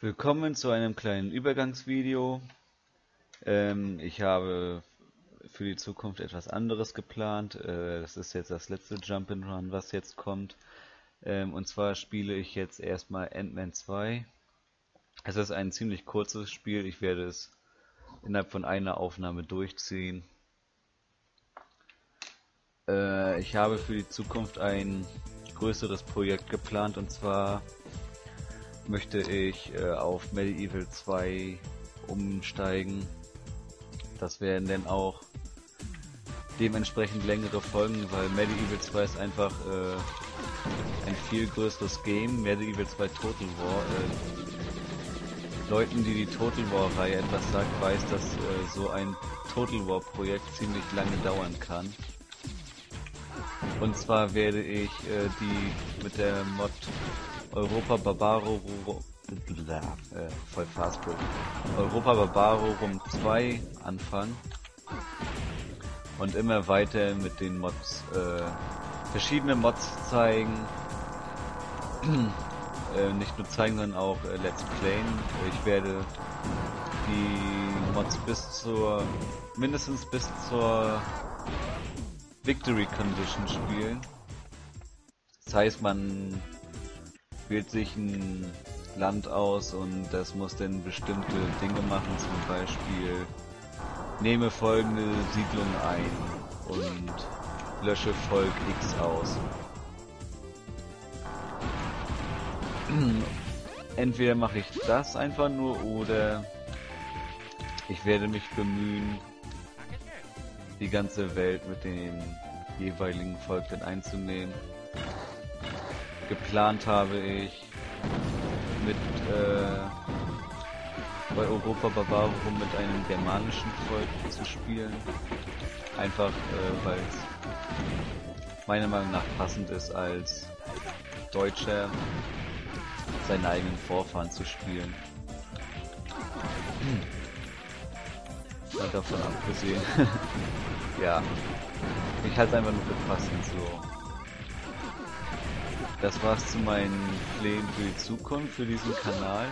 Willkommen zu einem kleinen Übergangsvideo. Ähm, ich habe für die Zukunft etwas anderes geplant. Äh, das ist jetzt das letzte Jump'n'Run, was jetzt kommt. Ähm, und zwar spiele ich jetzt erstmal Ant-Man 2. Es ist ein ziemlich kurzes Spiel. Ich werde es innerhalb von einer Aufnahme durchziehen. Äh, ich habe für die Zukunft ein größeres Projekt geplant und zwar möchte ich äh, auf Medieval 2 umsteigen. Das werden dann auch dementsprechend längere Folgen, weil Medieval 2 ist einfach äh, ein viel größeres Game. Medieval 2 Total War. Äh, Leuten, die die Total War Reihe etwas sagt, weiß, dass äh, so ein Total War Projekt ziemlich lange dauern kann. Und zwar werde ich äh, die mit der Mod Europa Barbaro äh, voll Fastfood. Europa Barbarorum 2 anfangen und immer weiter mit den Mods äh, verschiedene Mods zeigen. äh, nicht nur zeigen, sondern auch äh, Let's Playen. Ich werde die Mods bis zur mindestens bis zur Victory Condition spielen. Das heißt, man wählt sich ein Land aus und das muss dann bestimmte Dinge machen, zum Beispiel nehme folgende Siedlung ein und lösche Volk X aus. Entweder mache ich das einfach nur oder ich werde mich bemühen, die ganze Welt mit dem jeweiligen Volk dann einzunehmen. Geplant habe ich mit äh, bei Europa Barbarum mit einem germanischen Volk zu spielen. Einfach äh, weil es meiner Meinung nach passend ist, als Deutscher seine eigenen Vorfahren zu spielen. Hm. Davon abgesehen. ja. Ich halte es einfach nur für passend so das war's zu meinen Plänen für die Zukunft, für diesen Kanal.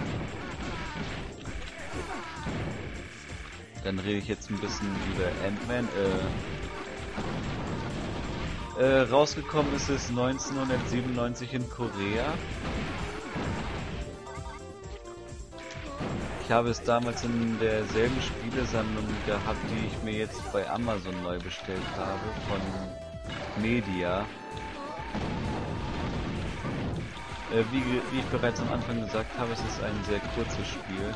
Dann rede ich jetzt ein bisschen über Ant-Man. Äh, äh, rausgekommen ist es 1997 in Korea. Ich habe es damals in derselben Spielesammlung gehabt, die ich mir jetzt bei Amazon neu bestellt habe, von Media. Äh, wie, wie, ich bereits am Anfang gesagt habe, es ist ein sehr kurzes Spiel.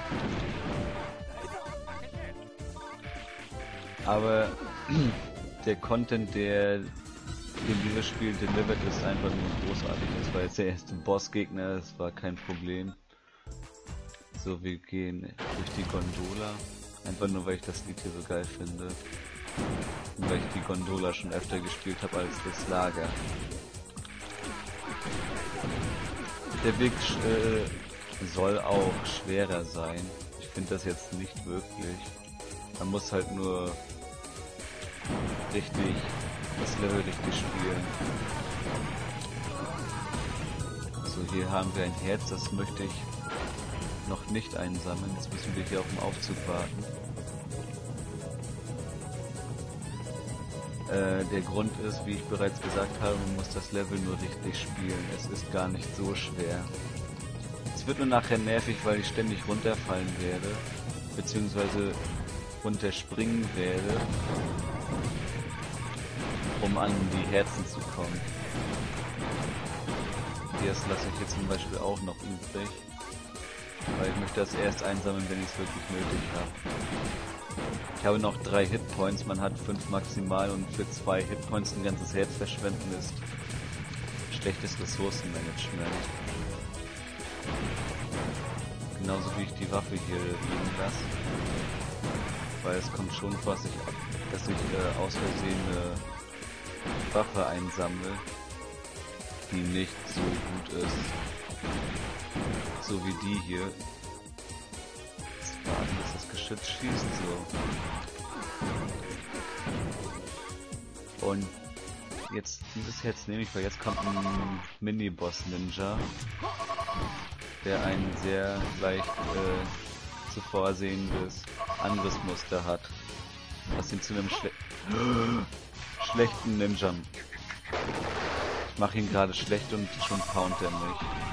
Aber der Content, der in dieses Spiel delivered ist, einfach nur großartig. Das war jetzt der erste Bossgegner, das war kein Problem. So, wir gehen durch die Gondola. Einfach nur, weil ich das Lied hier so geil finde. Und weil ich die Gondola schon öfter gespielt habe als das Lager. Der Weg äh, soll auch schwerer sein. Ich finde das jetzt nicht wirklich. Man muss halt nur richtig das Level richtig spielen. So, hier haben wir ein Herz, das möchte ich noch nicht einsammeln. Jetzt müssen wir hier auf den Aufzug warten. Äh, der Grund ist, wie ich bereits gesagt habe, man muss das Level nur richtig spielen. Es ist gar nicht so schwer. Es wird nur nachher nervig, weil ich ständig runterfallen werde, beziehungsweise runterspringen werde, um an die Herzen zu kommen. Das lasse ich jetzt zum Beispiel auch noch übrig, weil ich möchte das erst einsammeln, wenn ich es wirklich nötig habe. Ich habe noch drei Hitpoints, man hat fünf maximal und für zwei Hitpoints ein ganzes Herz verschwenden ist schlechtes Ressourcenmanagement. Genauso wie ich die Waffe hier liegen lasse. Weil es kommt schon vor, dass ich, dass ich äh, aus Versehen eine Waffe einsammle, die nicht so gut ist. So wie die hier Geschütz schießt, so. Und jetzt, dieses Herz nehme ich, weil jetzt kommt ein Mini-Boss-Ninja. der ein sehr leicht äh, zu vorsehendes Angriffsmuster hat, was ihn zu einem schle schlechten Ninja. Ich mache ihn gerade schlecht und schon pound er mich.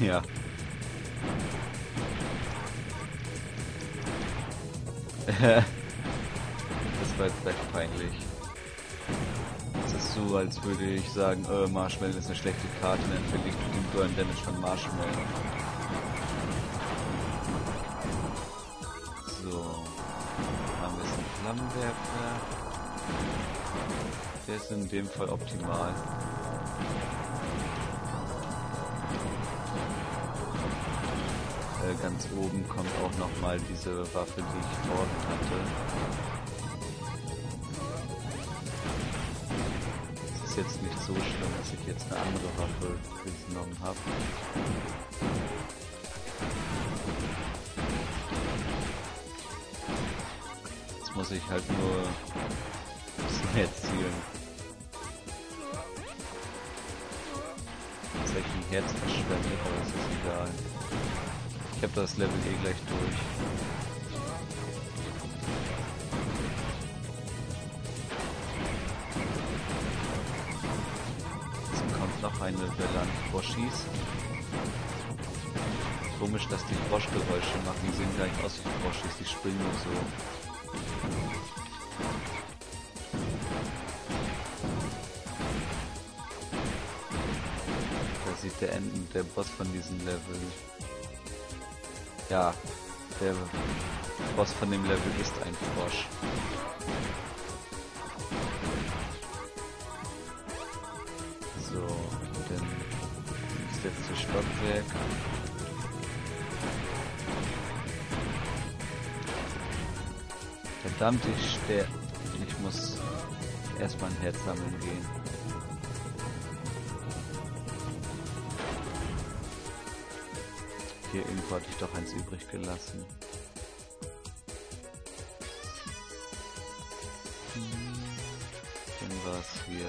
Ja. das war jetzt vielleicht peinlich. Es ist so, als würde ich sagen, äh, Marshmallow ist eine schlechte Karte, dann verliere ich den Burn Damage von Marshmallow. So. Haben wir jetzt einen Flammenwerfer. Der ist in dem Fall optimal. Äh, ganz oben kommt auch nochmal diese Waffe, die ich vorhin hatte. Es ist jetzt nicht so schlimm, dass ich jetzt eine andere Waffe genommen habe. Jetzt muss ich halt nur das Herz zielen. Herz verschwendet, aber es ist egal. Habe das Level eh gleich durch. Jetzt kommt noch eine Welle an Froschis. Komisch, dass die Froschgeräusche machen. Die sehen gar nicht aus wie Froschis, die spielen nur so. Da sieht der Enden, der Boss von diesem Level ja, der Boss von dem Level ist ein Frosch. So, dann das letzte Stockwerk. Verdammt, ich sterbe. Ich muss erstmal ein Herz sammeln gehen. Hier irgendwo hatte ich doch eins übrig gelassen. Hm, dann war es hier.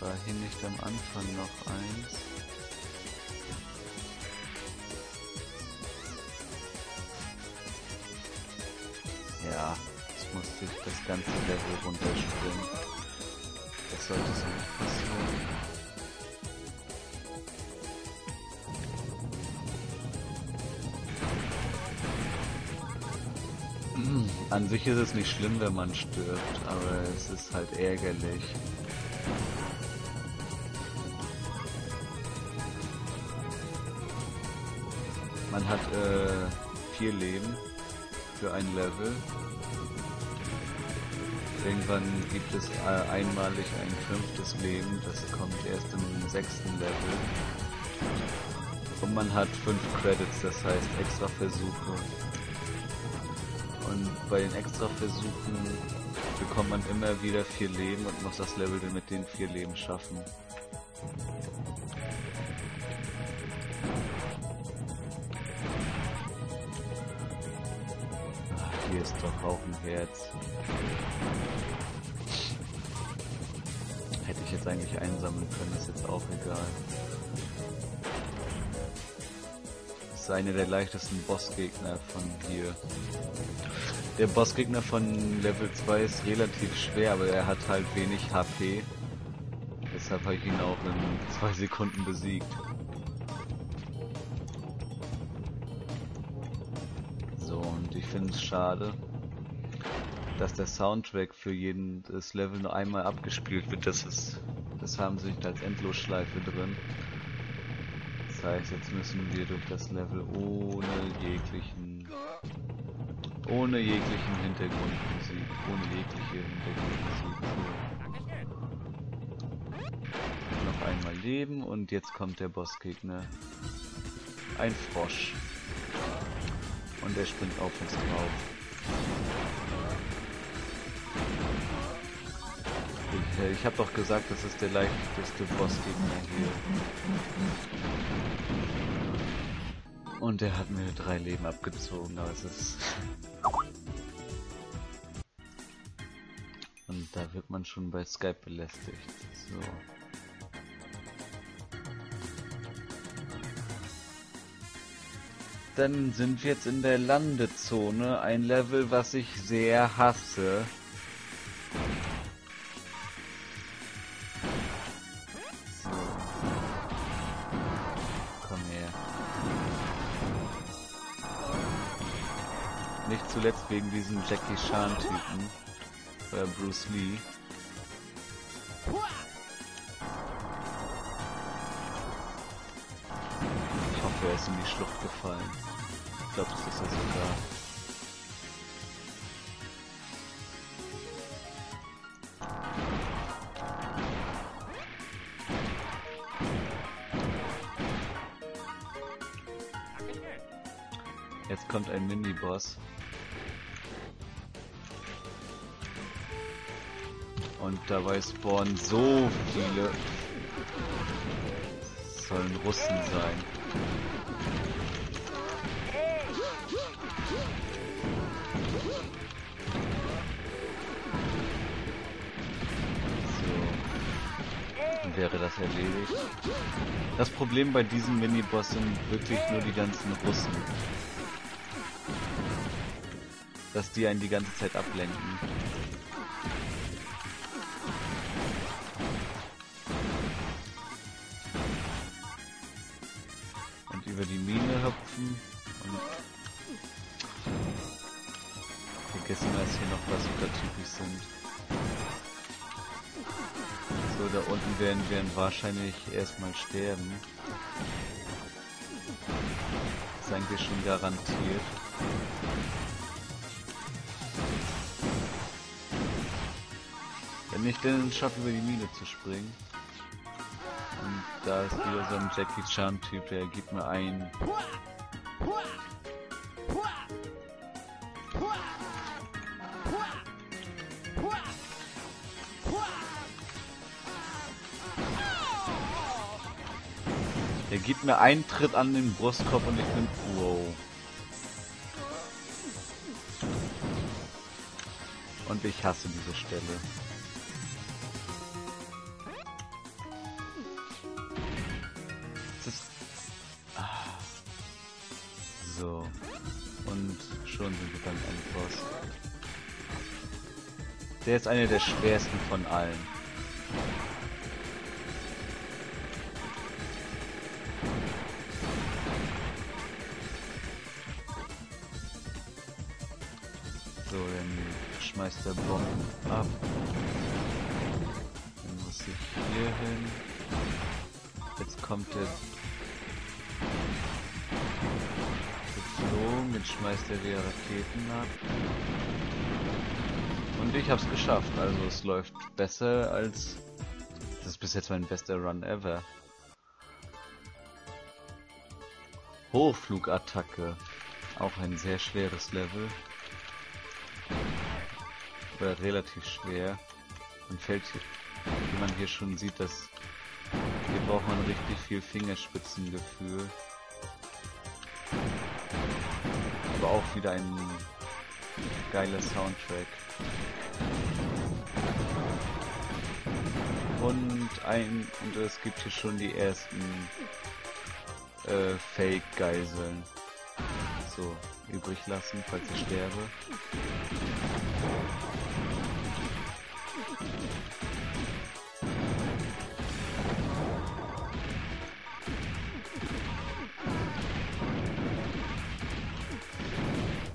War hier nicht am Anfang noch eins? An sich ist es nicht schlimm, wenn man stirbt, aber es ist halt ärgerlich. Man hat äh, vier Leben für ein Level Irgendwann gibt es äh, einmalig ein fünftes Leben, das kommt erst im sechsten Level. Und man hat fünf Credits, das heißt extra Versuche. Und bei den extra Versuchen bekommt man immer wieder vier Leben und muss das Level dann mit den vier Leben schaffen. Ach, hier ist doch auch ein Herz. Hätte ich jetzt eigentlich einsammeln können, ist jetzt auch egal. Ist einer der leichtesten Bossgegner von hier. Der Bossgegner von Level 2 ist relativ schwer, aber er hat halt wenig HP. Deshalb habe ich ihn auch in zwei Sekunden besiegt. So, und ich finde es schade, dass der Soundtrack für jedes Level nur einmal abgespielt wird. Das ist, das haben sie nicht als Endlosschleife drin. Heißt, jetzt müssen wir durch das Level ohne jeglichen, ohne jeglichen Hintergrundmusik, ohne jegliche Hintergrundmusik. So. Noch einmal leben und jetzt kommt der Bossgegner. Ein Frosch. Und er springt auf uns drauf. Ich habe doch gesagt, das ist der leichteste Bossgegner hier. Und der hat mir drei Leben abgezogen, aber es ist... Und da wird man schon bei Skype belästigt. So. Dann sind wir jetzt in der Landezone, ein Level, was ich sehr hasse. Zuletzt wegen diesem Jackie Chan Typen. Oder Bruce Lee. Ich hoffe, er ist in die Schlucht gefallen. Ich glaube, das ist er sogar. Jetzt kommt ein Mini-Boss. Und dabei spawnen so viele. Sollen Russen sein. So. Dann wäre das erledigt. Das Problem bei diesem Miniboss sind wirklich nur die ganzen Russen. Dass die einen die ganze Zeit ablenken. Über die Mine hüpfen und vergessen, dass hier noch Bazooka-typisch sind. So, da unten werden wir wahrscheinlich erstmal sterben. Das ist eigentlich schon garantiert. Wenn ich denn schaffe, über die Mine zu springen. Da ist wieder so ein Jackie Chan Typ, der gibt mir ein. Der gibt mir einen Tritt an den Brustkorb und ich bin. Wow. Und ich hasse diese Stelle. Der ist einer der schwersten von allen. Hab's geschafft, also es läuft besser als... Das ist bis jetzt mein bester Run ever. Hochflugattacke. Auch ein sehr schweres Level. Oder relativ schwer. Und fällt hier, wie man hier schon sieht, dass hier braucht man richtig viel Fingerspitzengefühl. Aber auch wieder ein geiler Soundtrack. Und ein und es gibt hier schon die ersten äh, Fake-Geiseln. So, übrig lassen, falls ich sterbe.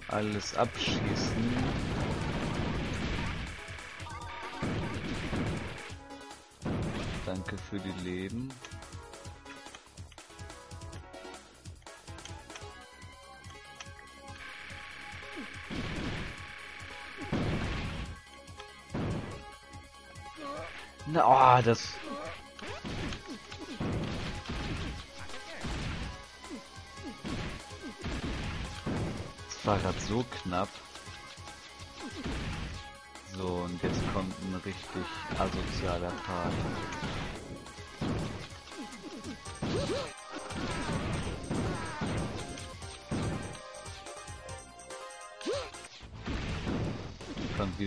Alles abschießen. Danke für die Leben. Na, oh, das. Das war gerade so knapp. So, und jetzt kommt ein richtig asozialer Part.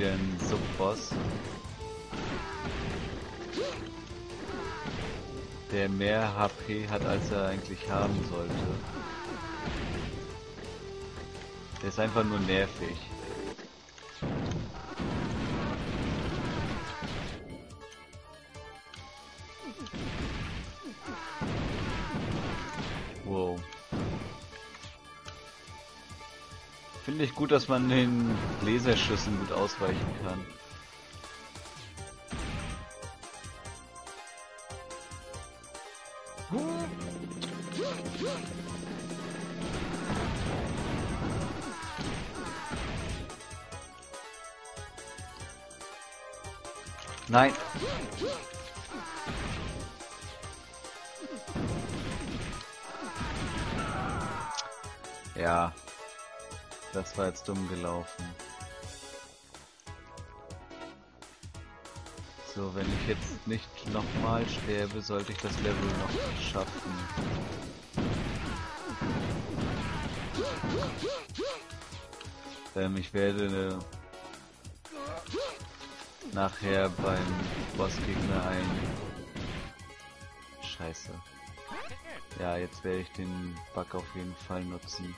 Wieder ein Subboss. Der mehr HP hat, als er eigentlich haben sollte. Der ist einfach nur nervig. Gut, dass man den Laserschüssen gut ausweichen kann. Nein. Ja. Das war jetzt dumm gelaufen. So, wenn ich jetzt nicht nochmal sterbe, sollte ich das Level noch schaffen. Ähm, ich werde nachher beim Bossgegner ein... Scheiße. Ja, jetzt werde ich den Bug auf jeden Fall nutzen.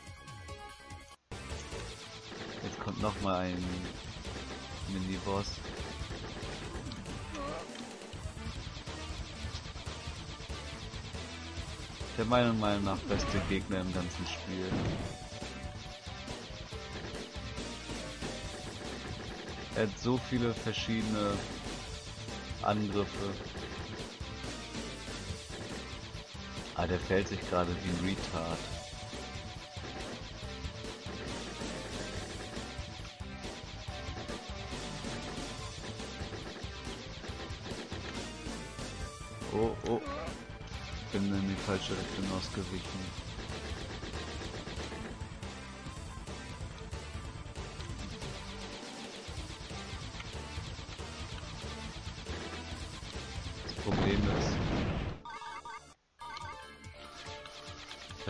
Jetzt kommt noch mal ein Mini-Boss. Der meiner Meinung nach beste Gegner im ganzen Spiel. Er hat so viele verschiedene Angriffe. Ah, der fällt sich gerade wie ein Retard. Oh, oh. Bin in die falsche Richtung ausgewichen.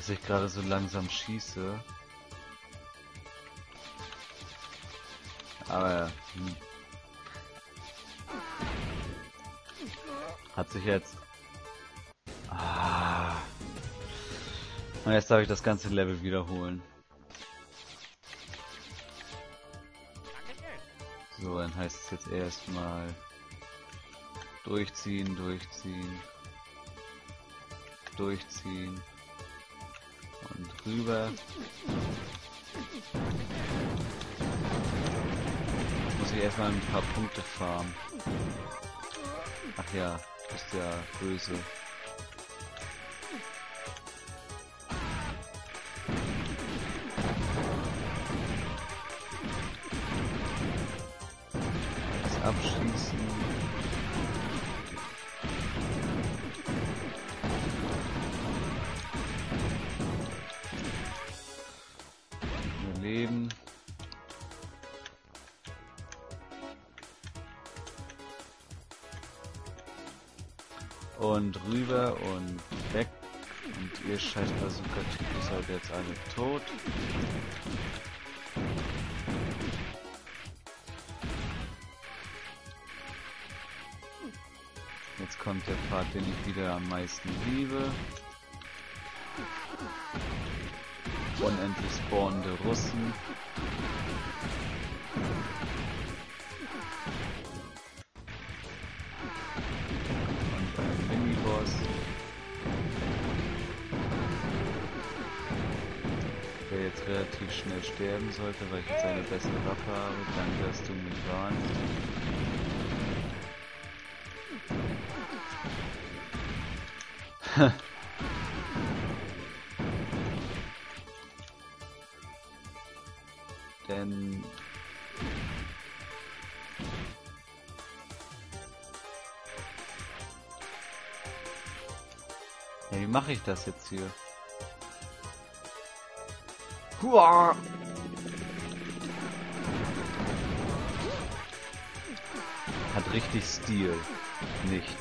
dass ich gerade so langsam schieße. Aber hm. Hat sich jetzt. Ah. Und jetzt darf ich das ganze Level wiederholen. So, dann heißt es jetzt erstmal durchziehen, durchziehen, durchziehen und rüber. Muss ich erstmal ein paar Punkte farmen. Ach ja, ist ja böse. Das Abschießen. Und rüber und weg. Und ihr scheiß Bazooka-Typ seid jetzt alle tot. Jetzt kommt der Part, den ich wieder am meisten liebe. Unendlich spawnende Russen. Sterben sollte, weil ich jetzt eine bessere Waffe habe. Danke, dass du mich warnst. Denn ja, wie mache ich das jetzt hier? Hua. Richtig Stil. Nicht.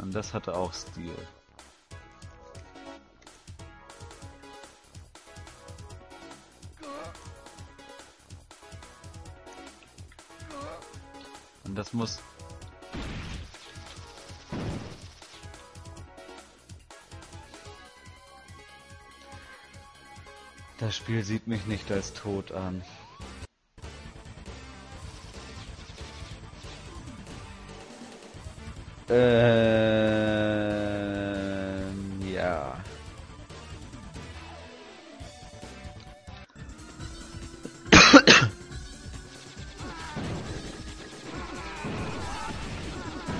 Und das hatte auch Stil. Und das muss Das Spiel sieht mich nicht als tot an. Ähm, ja.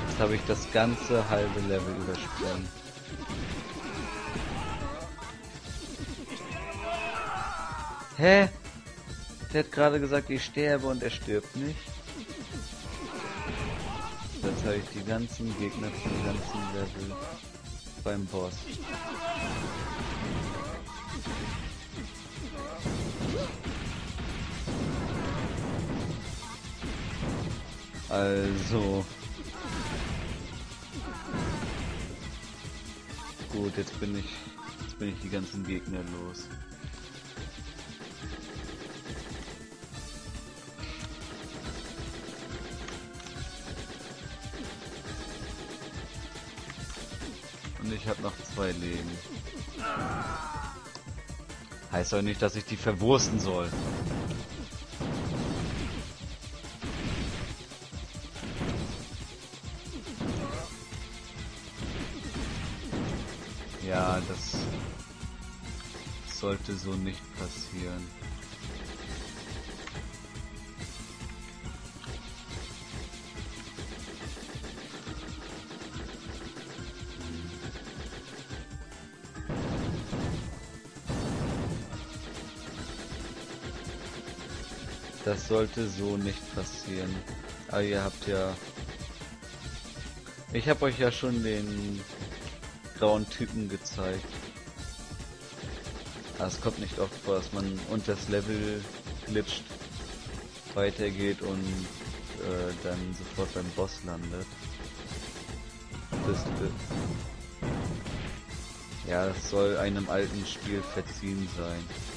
Jetzt habe ich das ganze halbe Level übersprungen. Hä? Der hat gerade gesagt, ich sterbe und er stirbt nicht. Jetzt habe ich die ganzen Gegner vom ganzen Level beim Boss. Also. Gut, jetzt bin ich jetzt bin ich die ganzen Gegner los. Noch zwei Leben. Heißt doch nicht, dass ich die verwursten soll. Ja, das sollte so nicht passieren. Das sollte so nicht passieren. Aber ihr habt ja... Ich habe euch ja schon den grauen Typen gezeigt. Aber es kommt nicht oft vor, dass man unter das Level glitscht, weitergeht und äh, dann sofort beim Boss landet. Das, ja, das soll einem alten Spiel verziehen sein.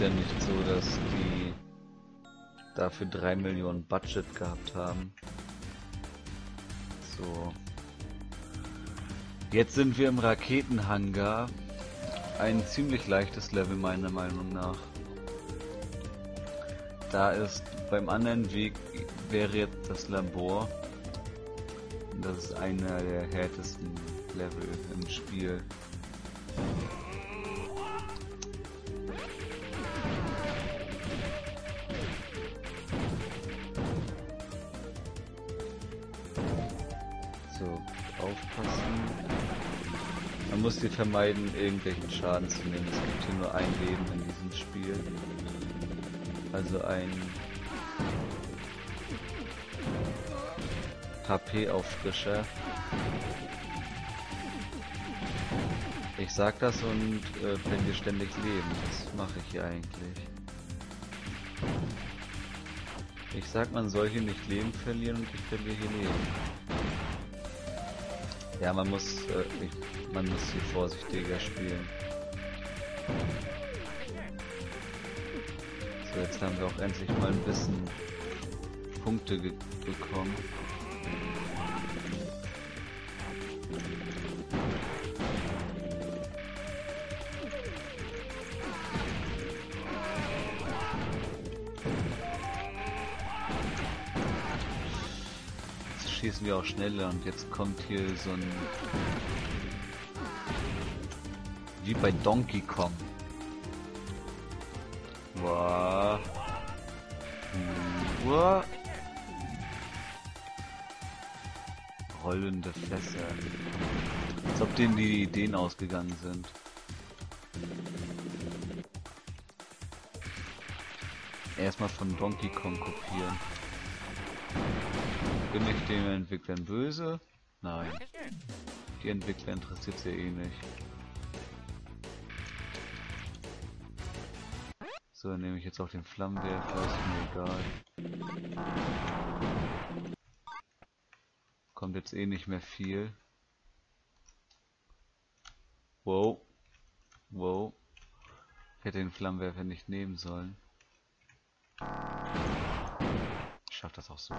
Ja nicht so, dass die dafür 3 Millionen Budget gehabt haben. So. Jetzt sind wir im Raketenhangar. Ein ziemlich leichtes Level meiner Meinung nach. Da ist beim anderen Weg wäre jetzt das Labor. Das ist einer der härtesten Level im Spiel. Vermeiden, irgendwelchen Schaden zu nehmen. Es gibt hier nur ein Leben in diesem Spiel. Also ein HP-Auffrischer. Ich sag das und äh, verliere ständig Leben. Das mache ich hier eigentlich. Ich sag, man soll hier nicht Leben verlieren und ich verliere hier Leben. Ja, man muss, äh, ich, man muss hier vorsichtiger spielen. So, jetzt haben wir auch endlich mal ein bisschen Punkte bekommen. Wir auch schneller und jetzt kommt hier so ein wie bei Donkey Kong. Wow. Wow. Rollende Fässer. Als ob denen die Ideen ausgegangen sind. Erstmal von Donkey Kong kopieren. Bin ich den Entwicklern böse? Nein. Die Entwickler interessiert sie eh nicht. So, dann nehme ich jetzt auch den Flammenwerfer, ist mir egal. Kommt jetzt eh nicht mehr viel. Wow. Wow. Ich hätte den Flammenwerfer nicht nehmen sollen. Schaff das auch so.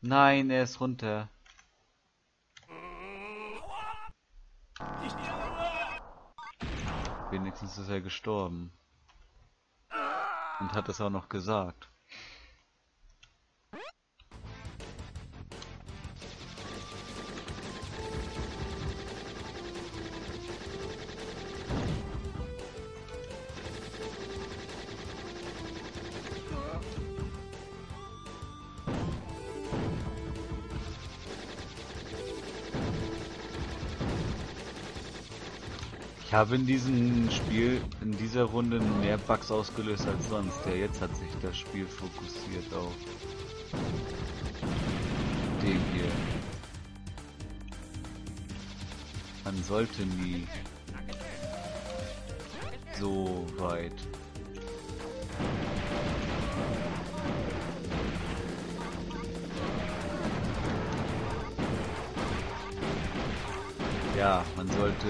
Nein, er ist runter. Wenigstens ist er gestorben. Und hat es auch noch gesagt. Ich habe in diesem Spiel, in dieser Runde mehr Bugs ausgelöst als sonst. Ja, jetzt hat sich das Spiel fokussiert auf den hier. Man sollte nie so weit Ja, man sollte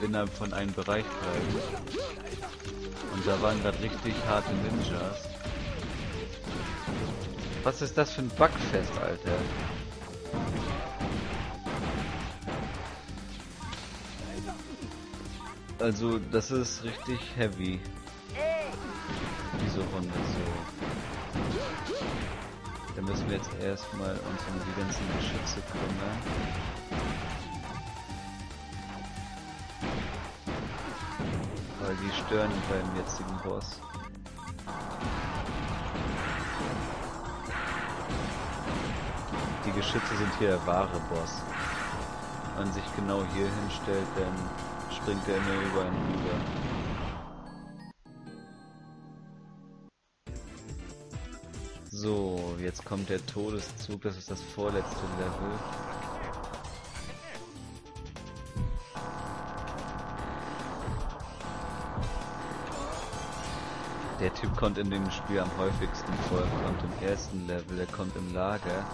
innerhalb von einem Bereich bleiben. Und da waren gerade richtig harte Ninjas. Was ist das für ein Bugfest, Alter? Also, das ist richtig heavy. Diese Runde so. Da müssen wir jetzt erstmal uns um die ganzen Geschütze kümmern. Weil die stören beim jetzigen Boss. Die Geschütze sind hier der wahre Boss. Wenn man sich genau hier hinstellt, dann springt er immer über einen rüber. So, jetzt kommt der Todeszug, das ist das vorletzte Level. Der Typ kommt in dem Spiel am häufigsten vor. Er kommt im ersten Level, er kommt im Lager.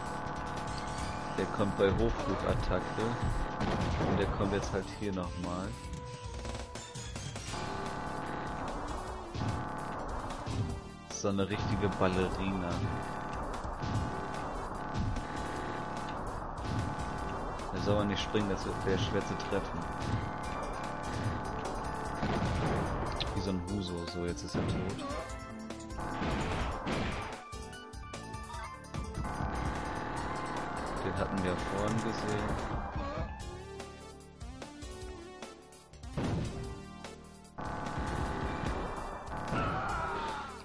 Der kommt bei Hochflugattacke. Und der kommt jetzt halt hier nochmal. So eine richtige Ballerina. Da soll man nicht springen, das wäre schwer zu treffen. Ein Huso. So, jetzt ist er tot. Den hatten wir vorhin gesehen.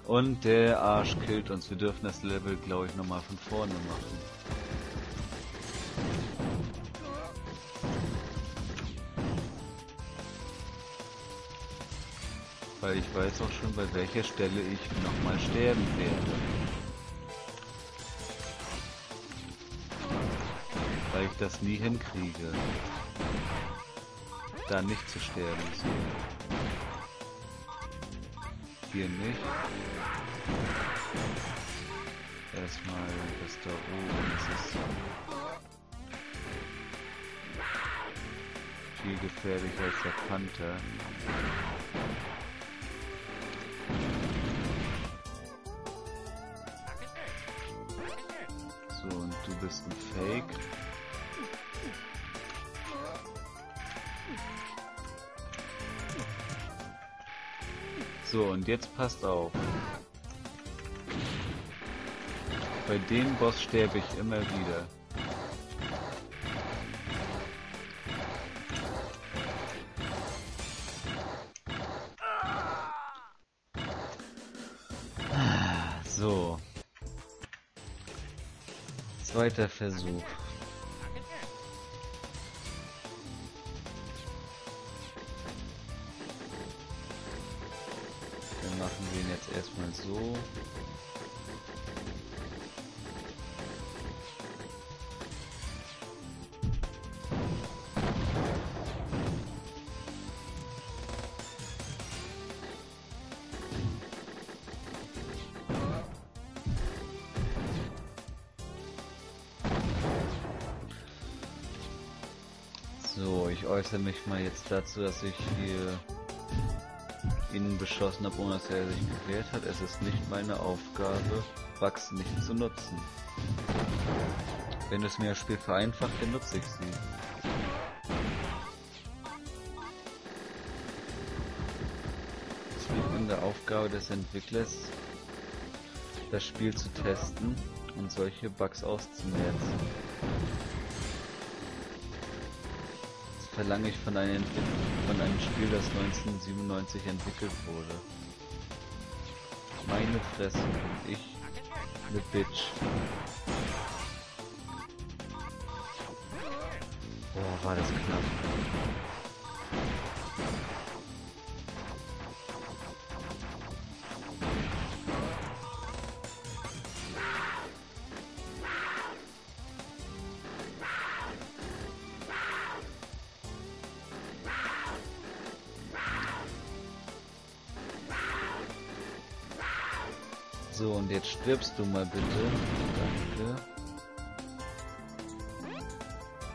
Und der Arsch killt uns. Wir dürfen das Level, glaube ich, nochmal von vorne machen. Weil ich weiß auch schon, bei welcher Stelle ich nochmal sterben werde. Weil ich das nie hinkriege. Da nicht zu sterben. Hier nicht. Erstmal das da oben. Das ist viel gefährlicher als der Panther. So, und jetzt passt auf. Bei dem Boss sterbe ich immer wieder. Zweiter Versuch. Erstmal so. So, ich äußere mich mal jetzt dazu, dass ich hier ihn beschossen habe, ohne dass er sich gewehrt hat. Es ist nicht meine Aufgabe, Bugs nicht zu nutzen. Wenn es mir das Spiel vereinfacht, dann nutze ich sie. Es liegt in der Aufgabe des Entwicklers, das Spiel zu testen und solche Bugs auszumerzen. Verlange ich von einem, von einem Spiel, das 1997 entwickelt wurde. Meine Fresse, bin ich ne Bitch. Boah, war das knapp. Stirbst du mal bitte. Danke.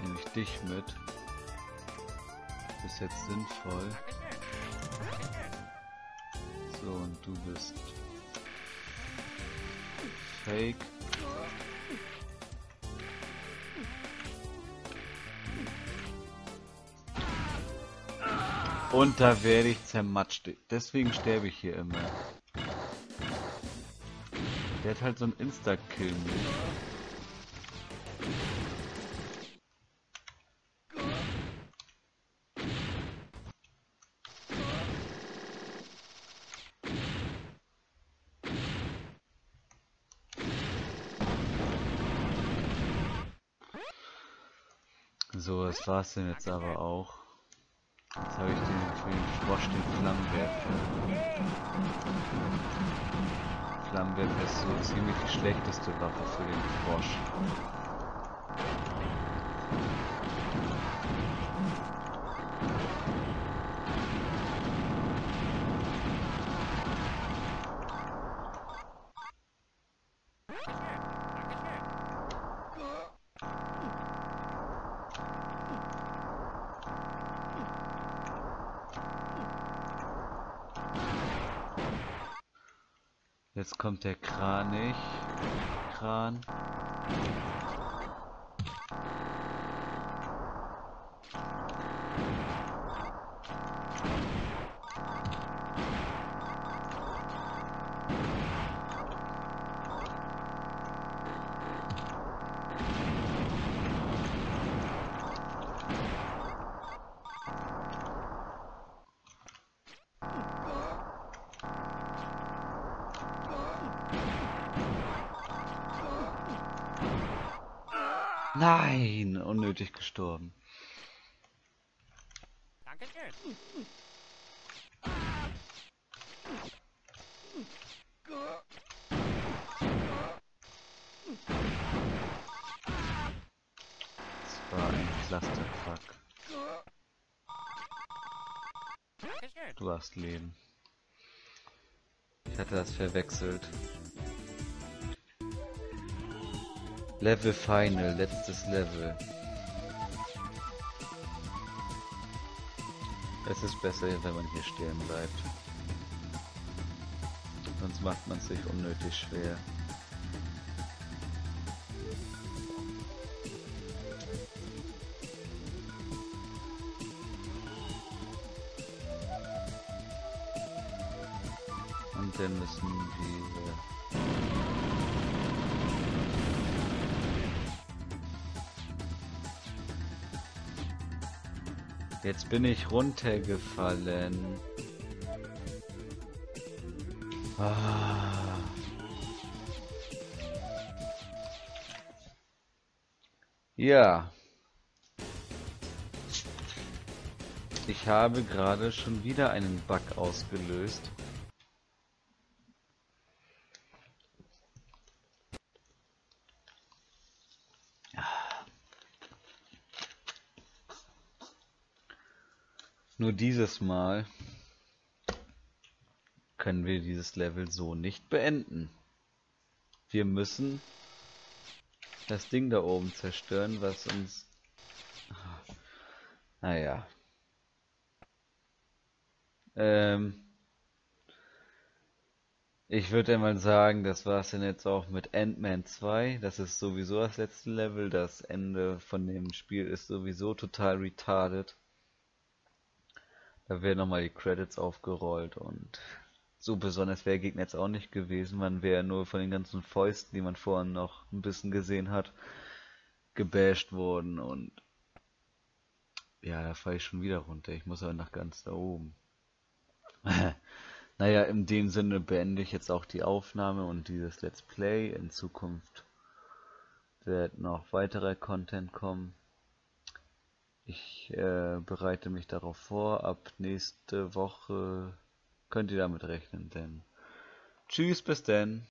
Nehme ich dich mit. Ist jetzt sinnvoll. So, und du bist Fake. Und da werde ich zermatscht. Deswegen sterbe ich hier immer. Der hat halt so ein Insta-Kill. So, das war's denn jetzt aber auch. Jetzt habe ich den für den Frosch den Flammenwerfer. Flammenwerfer ist so ziemlich die schlechteste Waffe für den Frosch. Jetzt kommt der Kranich. Kran. Hast Leben. Ich hatte das verwechselt. Level Final, letztes Level. Es ist besser, wenn man hier stehen bleibt. Sonst macht man sich unnötig schwer. Jetzt bin ich runtergefallen. Ah. Ja. Ich habe gerade schon wieder einen Bug ausgelöst. Nur dieses Mal können wir dieses Level so nicht beenden. Wir müssen das Ding da oben zerstören, was uns... Naja. Ähm... Ich würde mal sagen, das war's dann jetzt auch mit Ant-Man 2. Das ist sowieso das letzte Level. Das Ende von dem Spiel ist sowieso total retarded. Da werden nochmal die Credits aufgerollt und so besonders wäre Gegner jetzt auch nicht gewesen. Man wäre nur von den ganzen Fäusten, die man vorhin noch ein bisschen gesehen hat, gebasht worden und ja, da fahre ich schon wieder runter. Ich muss aber nach ganz da oben. naja, in dem Sinne beende ich jetzt auch die Aufnahme und dieses Let's Play. In Zukunft wird noch weiterer Content kommen. Ich äh, bereite mich darauf vor. Ab nächste Woche könnt ihr damit rechnen, denn tschüss, bis denn.